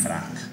fraca.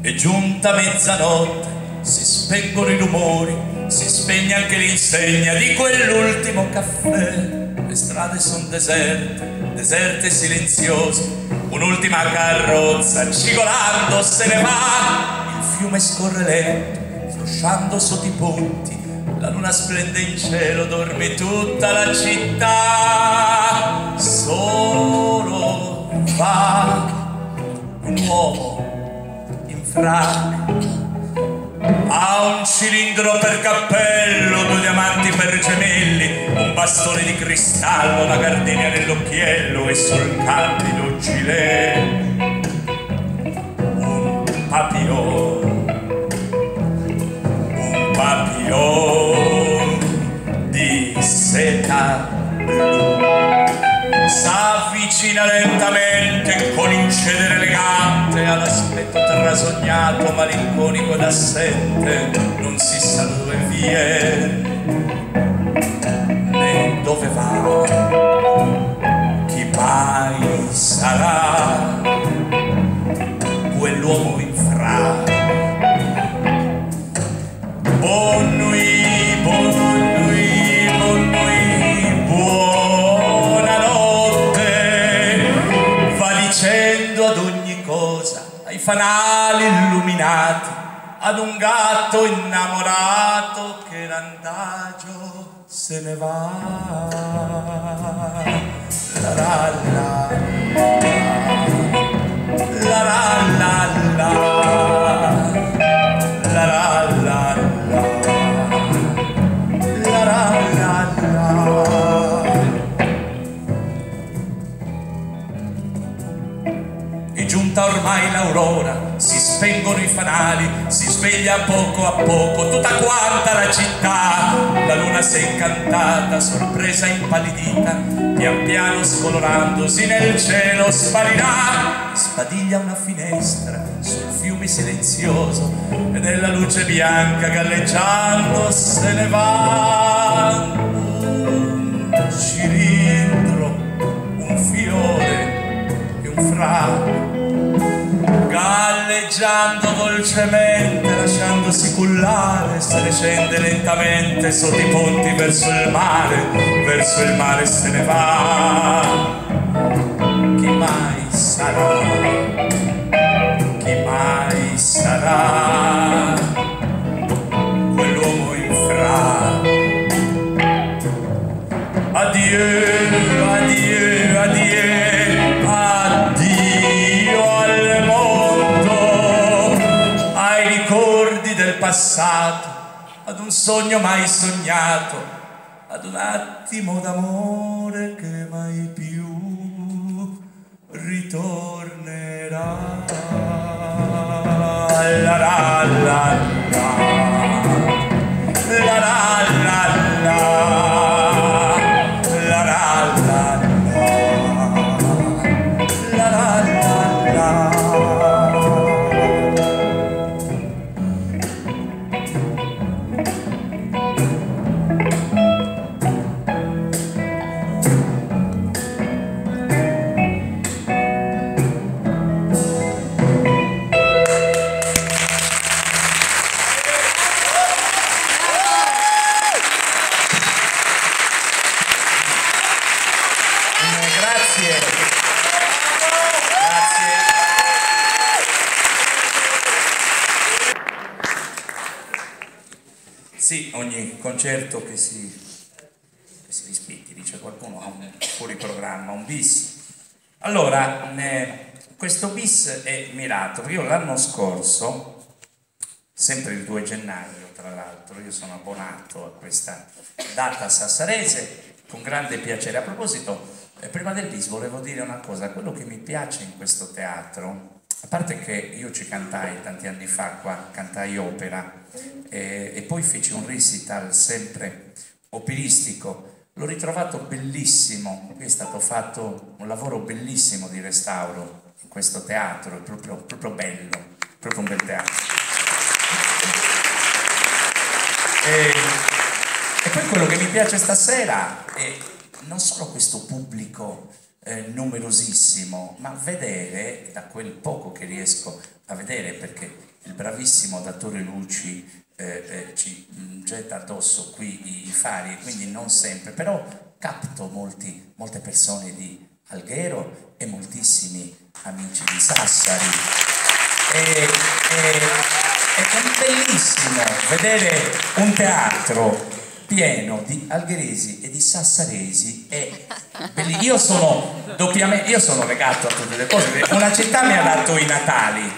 È giunta mezzanotte, si spengono i rumori, si spegne anche l'insegna di quell'ultimo caffè. Le strade sono deserte, deserte e silenziose. Un'ultima carrozza cigolando se ne va. Il fiume scorre lento, frusciando sotto i ponti. La luna splende in cielo, dorme tutta la città. Solo va un uomo in frac ha un cilindro per cappello, due diamanti per gemelli, un bastone di cristallo, una gardenia nell'occhiello e sul candido gilet un papillon, un papillon di seta blu. S'avvicina lentamente con incedere elegante all'aspetto trasognato, malinconico ed assente, non si sa dove vie né dove va, chi mai sarà cosa, ai fanali illuminati, ad un gatto innamorato che l'andagio se ne va. La la la la la la la È giunta ormai l'aurora, si spengono i fanali, si sveglia poco a poco tutta quanta la città. La luna si è incantata, sorpresa impallidita, pian piano scolorandosi nel cielo sparirà. Spadiglia una finestra sul fiume silenzioso e nella luce bianca galleggiando se ne va. Galleggiando dolcemente, lasciandosi cullare, se ne scende lentamente sotto i ponti verso il mare, verso il mare se ne va. Chi mai sarà? Chi mai sarà? Quell'uomo in fra. Sogno mai sognato, ad un attimo d'amore che mai più ritornerà. La la la concerto che si, che si rispetti, dice qualcuno, ha un fuori programma, un bis. Allora, eh, questo bis è mirato, io l'anno scorso, sempre il 2 gennaio tra l'altro, io sono abbonato a questa data sassarese con grande piacere. A proposito, eh, prima del bis volevo dire una cosa, quello che mi piace in questo teatro, a parte che io ci cantai tanti anni fa qua, cantai opera eh, e poi feci un recital sempre operistico, l'ho ritrovato bellissimo, qui è stato fatto un lavoro bellissimo di restauro in questo teatro, è proprio, proprio bello, proprio un bel teatro. E, e poi quello che mi piace stasera è non solo questo pubblico eh, numerosissimo, ma vedere da quel poco che riesco a vedere, perché il bravissimo Dattore Luci eh, eh, ci mh, getta addosso qui i, i fari, quindi non sempre, però capto molti, molte persone di Alghero e moltissimi amici di Sassari. E, ed è bellissimo vedere un teatro pieno di algheresi e di sassaresi e io sono doppiamente io sono legato a tutte le cose. Una città mi ha dato i natali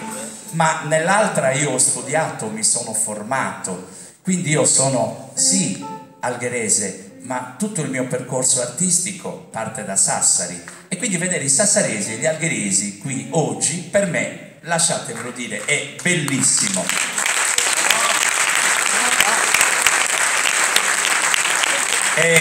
ma nell'altra io ho studiato mi sono formato. Quindi io sono sì algherese ma tutto il mio percorso artistico parte da Sassari. E quindi vedere i sassaresi e gli algheresi qui oggi per me lasciatemelo dire è bellissimo E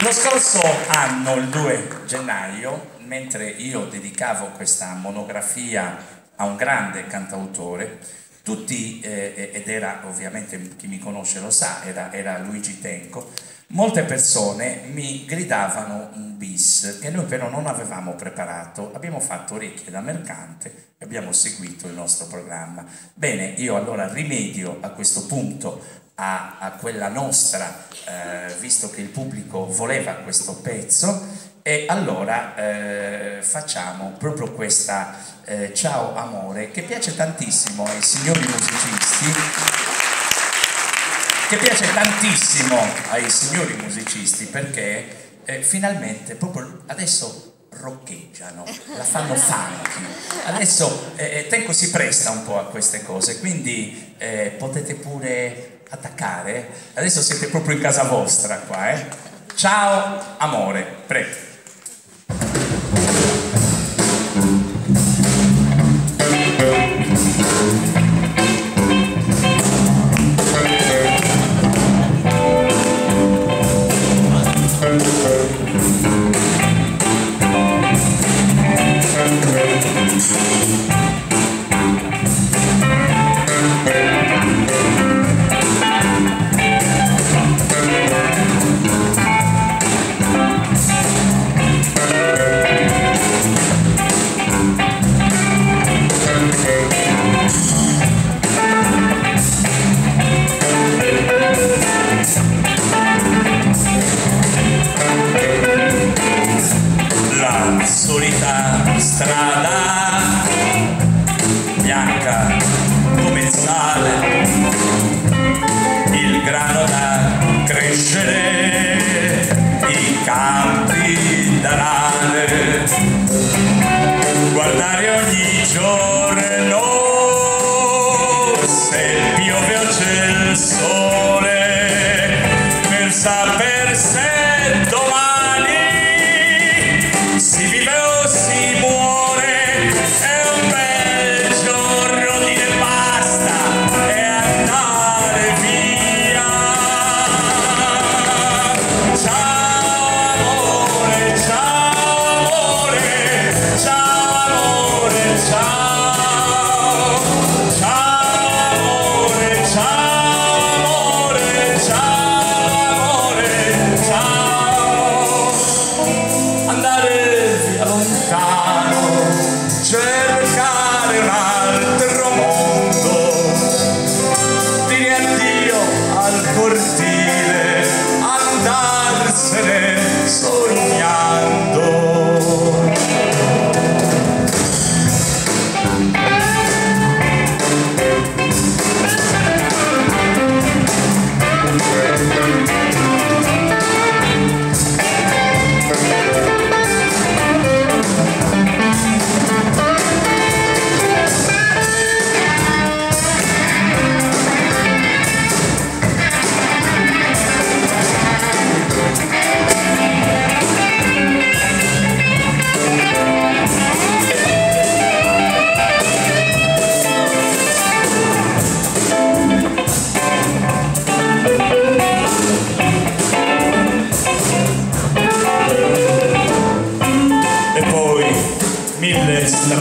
lo scorso anno, il 2 gennaio, mentre io dedicavo questa monografia a un grande cantautore, tutti, eh, ed era ovviamente chi mi conosce lo sa, era, era Luigi Tenco, molte persone mi gridavano un bis che noi però non avevamo preparato, abbiamo fatto orecchie da mercante e abbiamo seguito il nostro programma. Bene, io allora rimedio a questo punto a, a quella nostra, eh, visto che il pubblico voleva questo pezzo, e allora eh, facciamo proprio questa eh, Ciao Amore che piace tantissimo ai signori musicisti, che piace tantissimo ai signori musicisti perché eh, finalmente proprio adesso roccheggiano, la fanno funky. Adesso eh, Tenco si presta un po' a queste cose, quindi eh, potete pure attaccare. Adesso siete proprio in casa vostra qua, eh? Ciao amore, prego. será.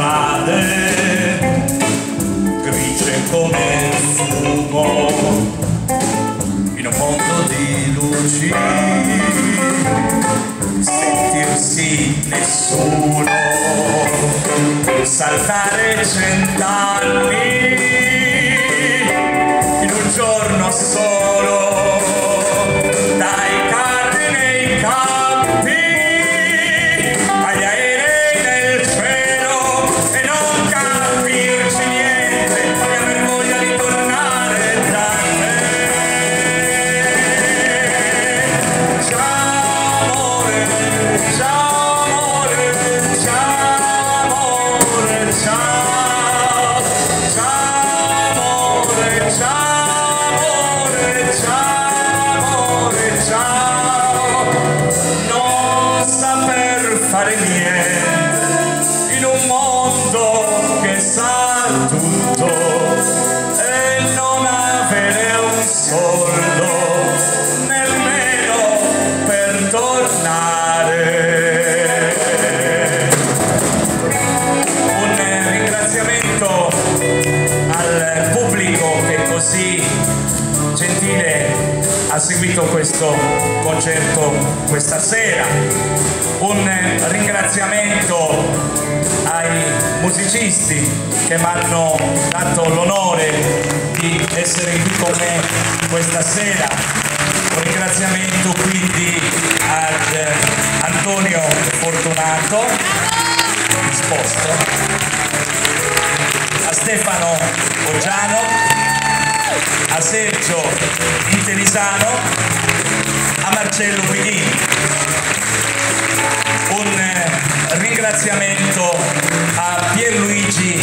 Strade, grigie come fumo, in un mondo di luci, sentirsi nessuno, saltare seguito questo concerto questa sera. Un ringraziamento ai musicisti che mi hanno dato l'onore di essere qui con me questa sera. Un ringraziamento quindi ad Antonio Fortunato, risposto, a Stefano Oggiano, a Sergio Intelisano, a Marcello Peghini. Un eh, ringraziamento a Pierluigi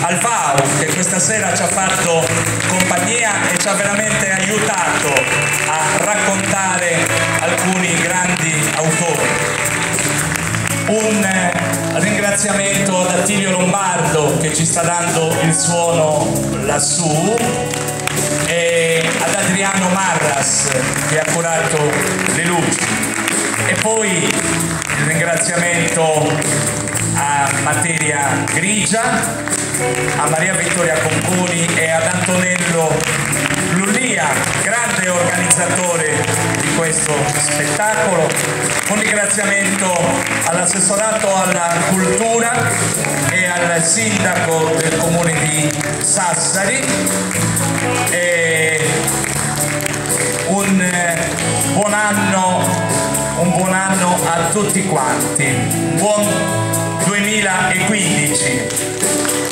Alfao che questa sera ci ha fatto compagnia e ci ha veramente aiutato a raccontare alcuni grandi autori. Un eh, ringraziamento ad Attilio Lombardo che ci sta dando il suono lassù ad Adriano Marras che ha curato le luci. E poi il ringraziamento a Materia Grigia, a Maria Vittoria Conconi e ad Antonello Lullia, grande organizzatore di questo spettacolo. Un ringraziamento all'assessorato alla cultura e al sindaco del comune di Sassari. E un eh, buon anno, un buon anno a tutti quanti. Buon 2015.